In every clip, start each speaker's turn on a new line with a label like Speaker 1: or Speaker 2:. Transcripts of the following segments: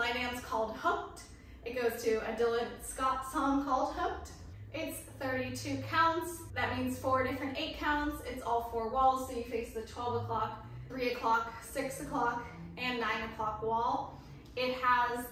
Speaker 1: line dance called Hooked. It goes to a Dylan Scott song called Hooked. It's 32 counts. That means four different eight counts. It's all four walls, so you face the 12 o'clock, 3 o'clock, 6 o'clock, and 9 o'clock wall. It has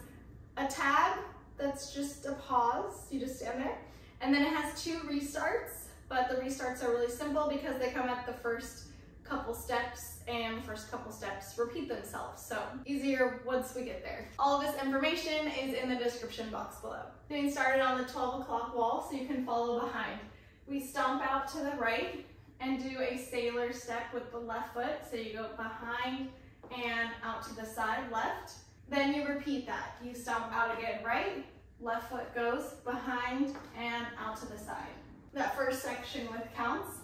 Speaker 1: a tag that's just a pause. You just stand there. And then it has two restarts, but the restarts are really simple because they come at the first couple steps and first couple steps repeat themselves. So easier once we get there. All this information is in the description box below. Getting started on the 12 o'clock wall so you can follow behind. We stomp out to the right and do a sailor step with the left foot. So you go behind and out to the side left. Then you repeat that. You stomp out again right, left foot goes behind and out to the side. That first section with counts.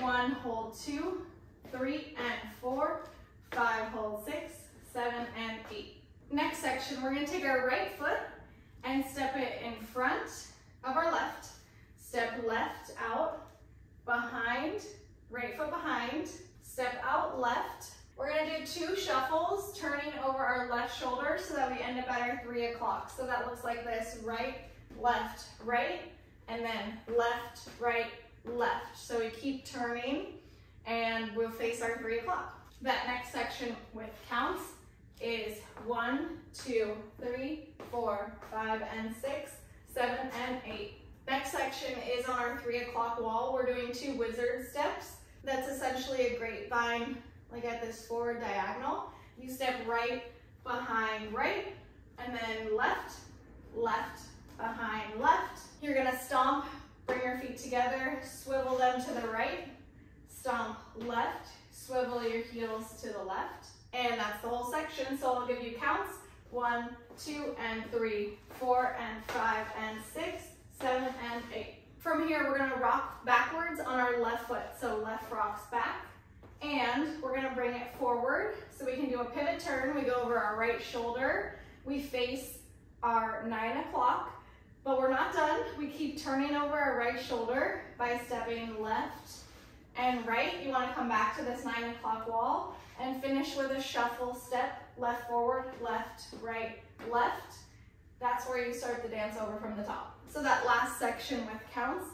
Speaker 1: One, hold two, three and four, five, hold six, seven and eight. Next section, we're gonna take our right foot and step it in front of our left, step left out, behind, right foot behind, step out left. We're gonna do two shuffles, turning over our left shoulder so that we end up at our three o'clock. So that looks like this, right, left, right, and then left, right, left. So we keep turning and we'll face our three o'clock. That next section with counts is one, two, three, four, five, and six, seven, and eight. Next section is on our three o'clock wall. We're doing two wizard steps. That's essentially a grapevine, like at this forward diagonal. You step right behind right, and then left, left, behind left. You're gonna stomp, bring your feet together, swivel them to the right, left, swivel your heels to the left. And that's the whole section. So I'll give you counts. One, two, and three, four, and five, and six, seven, and eight. From here, we're gonna rock backwards on our left foot. So left rocks back. And we're gonna bring it forward. So we can do a pivot turn. We go over our right shoulder. We face our nine o'clock, but we're not done. We keep turning over our right shoulder by stepping left, and right. You want to come back to this nine o'clock wall and finish with a shuffle step, left forward, left, right, left. That's where you start the dance over from the top. So that last section with counts,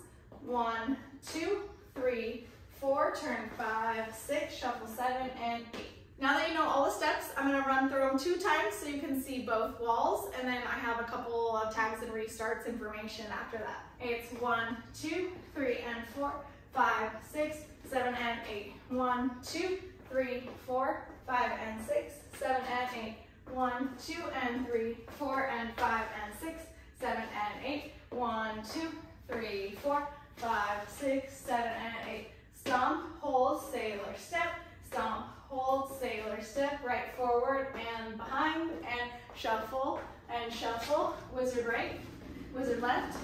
Speaker 1: one, two, three, four, turn five, six, shuffle seven, and eight. Now that you know all the steps, I'm gonna run through them two times so you can see both walls, and then I have a couple of tags and restarts information after that. It's one, two, three, and four, five, six, seven, and eight. One, two, three, four, five, and six, seven, and eight. One, two, and three, four, and five, and six, seven, and eight. One, two, three, four, five, six, seven, and eight. Stomp, hold, sailor step, stomp, hold, sailor step, right forward and behind, and shuffle, and shuffle, wizard right, wizard left,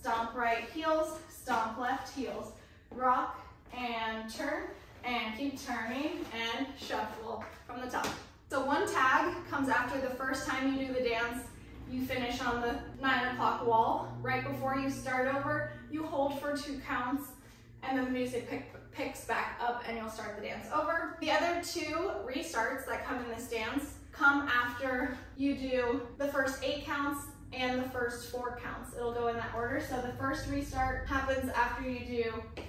Speaker 1: stomp right heels, stomp left heels, rock, and turn, and keep turning and shuffle from the top. So one tag comes after the first time you do the dance. You finish on the nine o'clock wall. Right before you start over, you hold for two counts and then the music pick, picks back up and you'll start the dance over. The other two restarts that come in this dance come after you do the first eight counts and the first four counts. It'll go in that order. So the first restart happens after you do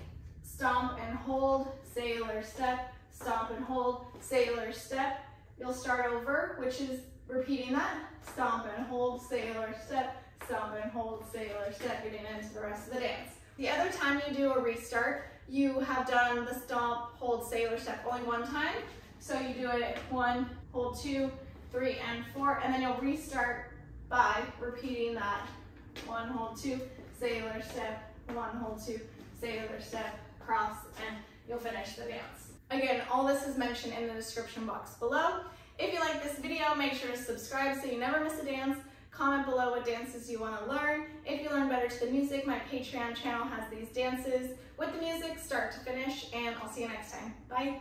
Speaker 1: stomp and hold, sailor step, stomp and hold, sailor step. You'll start over, which is repeating that, stomp and hold, sailor step, stomp and hold, sailor step, getting into the rest of the dance. The other time you do a restart, you have done the stomp, hold, sailor step only one time. So you do it one, hold two, three, and four, and then you'll restart by repeating that. One, hold two, sailor step, one, hold two, sailor step, cross, and you'll finish the dance. Again, all this is mentioned in the description box below. If you like this video, make sure to subscribe so you never miss a dance. Comment below what dances you want to learn. If you learn better to the music, my Patreon channel has these dances with the music start to finish, and I'll see you next time. Bye.